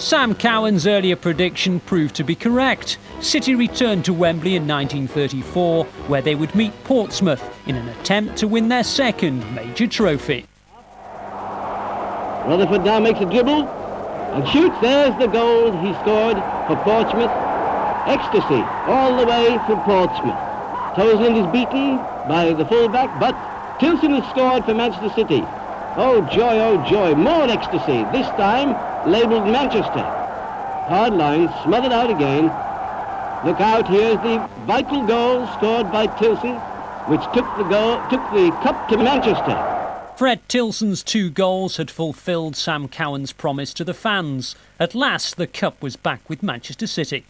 Sam Cowan's earlier prediction proved to be correct. City returned to Wembley in 1934, where they would meet Portsmouth in an attempt to win their second major trophy. Rutherford now makes a dribble and shoots. There's the goal he scored for Portsmouth. Ecstasy all the way from Portsmouth. Toseland is beaten by the fullback, but Tilson has scored for Manchester City. Oh joy, oh joy, more ecstasy, this time labelled Manchester. Hard line, smothered out again. Look out, here's the vital goal scored by Tilson, which took the goal, took the cup to Manchester. Fred Tilson's two goals had fulfilled Sam Cowan's promise to the fans. At last, the cup was back with Manchester City.